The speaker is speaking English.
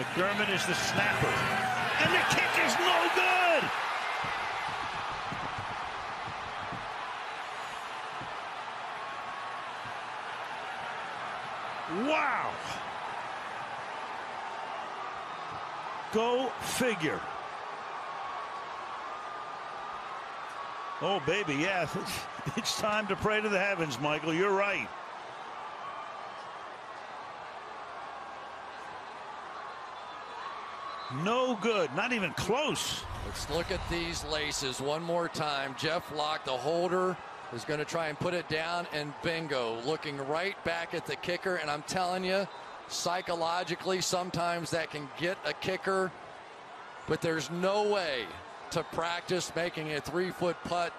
McDermott is the snapper. And the kick is no good. Wow. Go figure. Oh, baby, yeah. It's time to pray to the heavens, Michael. You're right. No good. Not even close. Let's look at these laces one more time. Jeff Locke, the holder, is going to try and put it down, and bingo, looking right back at the kicker. And I'm telling you, psychologically, sometimes that can get a kicker, but there's no way to practice making a three foot putt